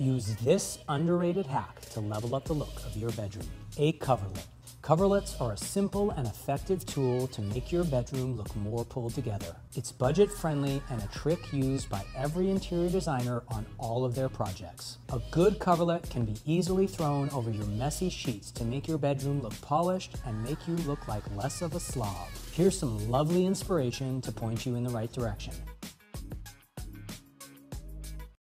Use this underrated hack to level up the look of your bedroom. A coverlet. Coverlets are a simple and effective tool to make your bedroom look more pulled together. It's budget friendly and a trick used by every interior designer on all of their projects. A good coverlet can be easily thrown over your messy sheets to make your bedroom look polished and make you look like less of a slob. Here's some lovely inspiration to point you in the right direction.